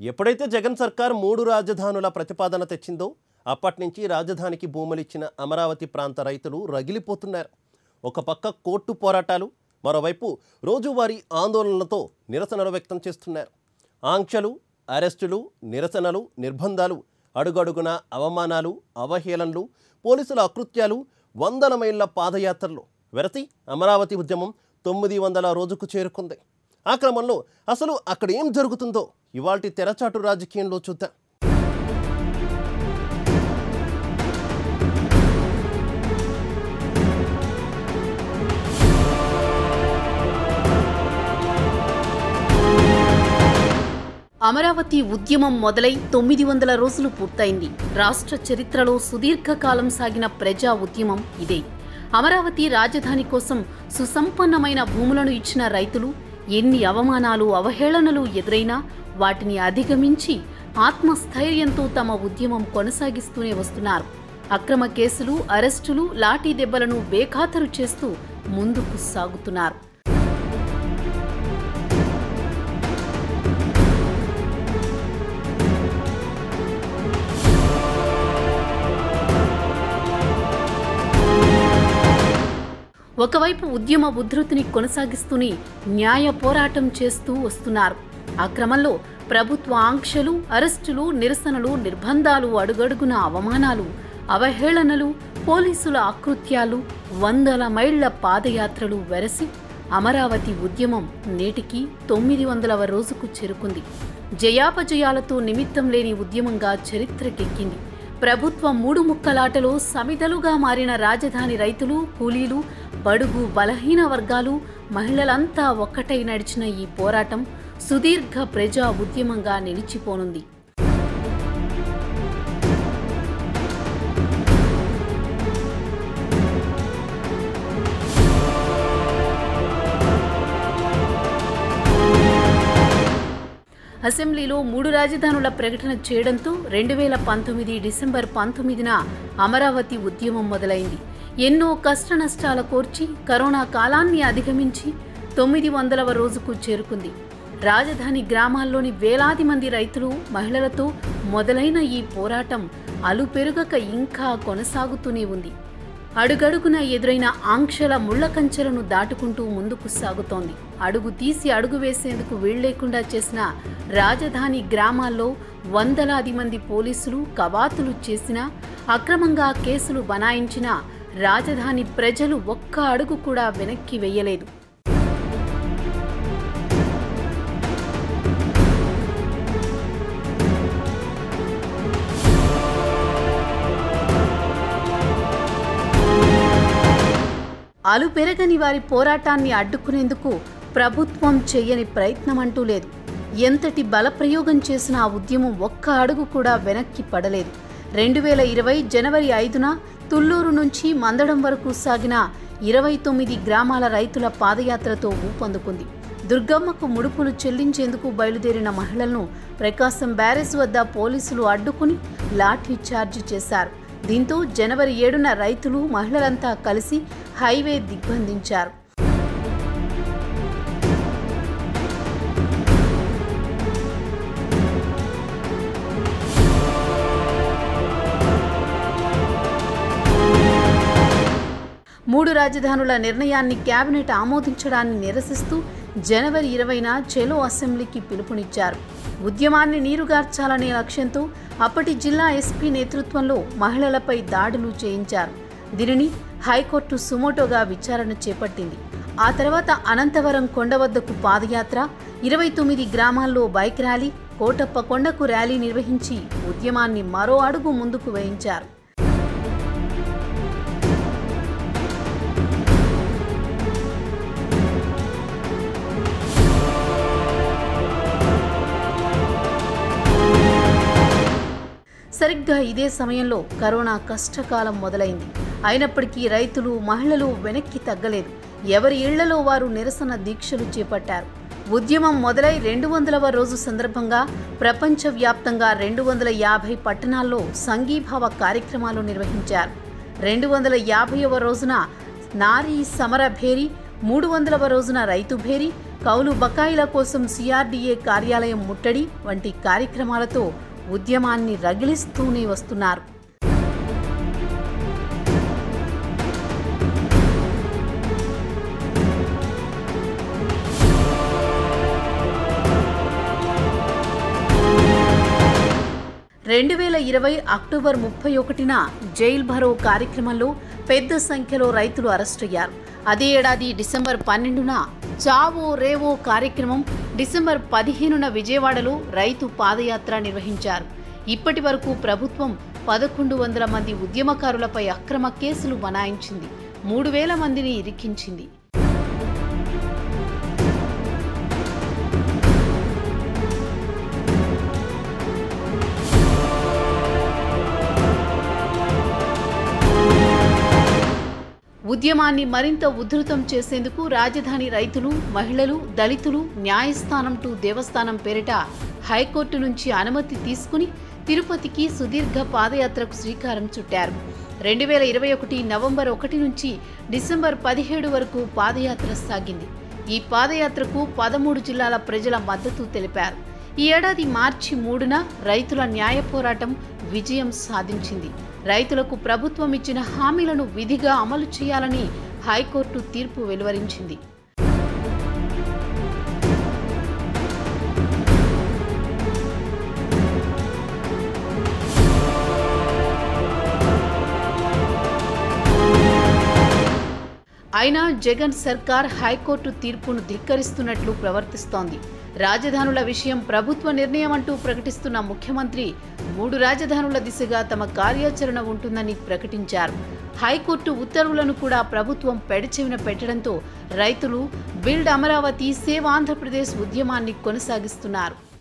ఎప్పుడైతే జగన్ సర్కార్ మూడు రాజధానుల ప్రతిపాదన తెచ్చిందో అప్పటి నుంచి రాజధానికి భూములిచ్చిన అమరావతి ప్రాంత రైతులు రగిలిపోతున్నారు. ఒక పక్క కోర్టు పోరాటాలు మరోవైపు రోజువారీ ఆందోళనలతో నిరసనలు వ్యక్తం చేస్తున్నారు. ఆంక్షలు అరెస్టులు నిరసనలు నిర్బంధాలు అడుగడుగున అవమానాలు అవహేళనలు పోలీసుల అకృత్యాలు వందల మైళ్ళ పాదయాత్రలు వెరసి అమరావతి ఉద్యమం తొమ్మిది వందల రోజుకు చేరుకుంది. ఆ క్రమంలో అసలు అక్కడ ఏం జరుగుతుందో ఇవాల్టి తెరచాటు రాజకీయంలో చూద్దాం. అమరావతి ఉద్యమం మొదలై తొమ్మిది వందల రోజులు పూర్తయింది. రాష్ట్ర చరిత్రలో సుదీర్ఘకాలం సాగిన ప్రజా ఉద్యమం ఇదే. అమరావతి రాజధాని కోసం సుసంపన్నమైన భూములను ఇచ్చిన రైతులు ఎన్ని అవమానాలు అవహేళనలు ఎదురైనా వాటిని అధిగమించి ఆత్మస్థైర్యంతో తమ ఉద్యమం కొనసాగిస్తూనే వస్తున్నారు. అక్రమ కేసులు అరెస్టులు లాఠీ దెబ్బలను బేఖాతరు చేస్తూ ముందుకు సాగుతున్నారు. ఒకవైపు ఉద్యమ ఉధృతిని కొనసాగిస్తూనే న్యాయ పోరాటం చేస్తూ వస్తున్నారు. ఆ క్రమంలో ప్రభుత్వ ఆంక్షలు అరెస్టులు నిరసనలు నిర్బంధాలు అడుగడుగున అవమానాలు అవహేళనలు పోలీసుల ఆకృత్యాలు వందల మైళ్ళ పాదయాత్రలు వెరసి అమరావతి ఉద్యమం నేటికి తొమ్మిది వందలవ రోజుకు చేరుకుంది. జయాపజయాలతో నిమిత్తం లేని ఉద్యమంగా చరిత్రకెక్కింది. ప్రభుత్వ మూడు ముక్కలాటలో సమిదలుగా మారిన రాజధాని రైతులు కూలీలు బడుగు బలహీన వర్గాలు మహిళలంతా ఒక్కటై నడిచిన ఈ పోరాటం సుదీర్ఘ ప్రజా ఉద్యమంగా నిలిచిపోనుంది. అసెంబ్లీలో మూడు రాజధానుల ప్రకటన చేయడంతో రెండు వేల పంతొమ్మిది డిసెంబర్ పంతొమ్మిదిన అమరావతి ఉద్యమం మొదలైంది. ఎన్నో కష్టనష్టాల కోర్చి కరోనా కాలాన్ని అధిగమించి తొమ్మిది వందలవ రోజుకు చేరుకుంది. రాజధాని గ్రామాల్లోని వేలాది మంది రైతులు మహిళలతో మొదలైన ఈ పోరాటం అలుపెరుగక ఇంకా కొనసాగుతూనే ఉంది. అడుగడుగున ఎదురైన ఆంక్షల ముళ్ళకంచెలను దాటుకుంటూ ముందుకు సాగుతోంది. అడుగు తీసి అడుగు వేసేందుకు వీళ్ళేకుండా చేసిన రాజధాని గ్రామాల్లో వందలాది మంది పోలీసులు కవాతులు చేసినా అక్రమంగా కేసులు బనాయించిన రాజధాని ప్రజలు ఒక్క అడుగు కూడా వెనక్కి వెయ్యలేదు అలుపెరగని వారి పోరాటాన్ని అడ్డుకునేందుకు ప్రభుత్వం చెయ్యని ప్రయత్నం అంటూ లేదు. ఎంతటి బలప్రయోగం చేసిన ఆ ఉద్యమం ఒక్క అడుగు కూడా వెనక్కి పడలేదు. రెండు వేల ఇరవై జనవరి ఐదున తుళ్ళూరు నుంచి మందడం వరకు సాగిన ఇరవై తొమ్మిది గ్రామాల రైతుల పాదయాత్రతో ఊపందుకుంది. దుర్గమ్మకు ముడుపులు చెల్లించేందుకు బయలుదేరిన మహిళలను ప్రకాశం బ్యారేజ్ వద్ద పోలీసులు అడ్డుకుని లాఠీ చార్జ్ చేశారు. దీంతో జనవరి ఏడున రైతులు మహిళలంతా కలిసి హైవే దిగ్బంధించారు. మూడు రాజధానుల నిర్ణయాన్ని కేబినెట్ ఆమోదించడాన్ని నిరసిస్తూ జనవరి ఇరవైన చెలో అసెంబ్లీకి పిలుపునిచ్చారు. ఉద్యమాన్ని నీరుగార్చాలనే లక్ష్యంతో అప్పటి జిల్లా ఎస్పీ నేతృత్వంలో మహిళలపై దాడులు చేయించారు. దీనిని హైకోర్టు సుమోటోగా విచారణ చేపట్టింది. ఆ తర్వాత అనంతవరం కొండ వద్దకు పాదయాత్ర ఇరవై తొమ్మిది గ్రామాల్లో బైక్ ర్యాలీ కోటప్ప కొండకు ర్యాలీ నిర్వహించి ఉద్యమాన్ని మరో అడుగు ముందుకు వేయించారు. సరిగ్గా ఇదే సమయంలో కరోనా కష్టకాలం మొదలైంది. అయినప్పటికీ రైతులు మహిళలు వెనక్కి తగ్గలేదు. ఎవరి ఇళ్ళలో వారు నిరసన దీక్షలు చేపట్టారు. ఉద్యమం మొదలై రెండు వందలవ రోజు సందర్భంగా ప్రపంచవ్యాప్తంగా రెండు వందల యాభై పట్టణాల్లో సంఘీభావ కార్యక్రమాలు నిర్వహించారు. రెండు వందల యాభైవ రోజున నారీ సమర భేరీ మూడు వందలవ రోజున రైతు భేరి కౌలు బకాయిల కోసం సిఆర్డీఏ కార్యాలయం ముట్టడి వంటి కార్యక్రమాలతో ఉద్యమాన్ని రగిలిస్తూనే వస్తున్నారు. రెండు వేల ఇరవై అక్టోబర్ ముప్పై ఒకటిన జైల్ భరో కార్యక్రమంలో పెద్ద సంఖ్యలో రైతులు అరెస్టయ్యారు అదే ఏడాది డిసెంబర్ పన్నెండున చావో రేవో కార్యక్రమం డిసెంబర్ పదిహేనున విజయవాడలో రైతు పాదయాత్ర నిర్వహించారు. ఇప్పటి వరకు ప్రభుత్వం పదకొండు వందల మంది ఉద్యమకారులపై అక్రమ కేసులు బనాయించింది. మూడు వేల మందిని ఇరికించింది. ఉద్యమాన్ని మరింత ఉధృతం చేసేందుకు రాజధాని రైతులు మహిళలు దళితులు న్యాయస్థానం టు దేవస్థానం పేరిట హైకోర్టు నుంచి అనుమతి తీసుకుని తిరుపతికి సుదీర్ఘ పాదయాత్రకు శ్రీకారం చుట్టారు. రెండు వేల ఇరవై ఒకటి నవంబర్ ఒకటి నుంచి డిసెంబర్ పదిహేడు వరకు పాదయాత్ర సాగింది. ఈ పాదయాత్రకు పదమూడు జిల్లాల ప్రజల మద్దతు తెలిపారు. ఈ ఏడాది మార్చి మూడున రైతుల న్యాయ పోరాటం విజయం సాధించింది. రైతులకు ప్రభుత్వం ఇచ్చిన హామీలను విధిగా అమలు చేయాలని హైకోర్టు తీర్పు వెలువరించింది. అయినా జగన్ సర్కార్ హైకోర్టు తీర్పును ధిక్కరిస్తున్నట్లు ప్రవర్తిస్తోంది. రాజధానుల విషయం ప్రభుత్వ నిర్ణయం అంటూ ప్రకటిస్తున్న ముఖ్యమంత్రి మూడు రాజధానుల దిశగా తమ కార్యాచరణ ఉంటుందని ప్రకటించారు. హైకోర్టు ఉత్తర్వులను కూడా ప్రభుత్వం పెడచెవిన పెట్టడంతో రైతులు బిల్డ్ అమరావతి సేవ్ ఆంధ్రప్రదేశ్ ఉద్యమాన్ని కొనసాగిస్తున్నారు.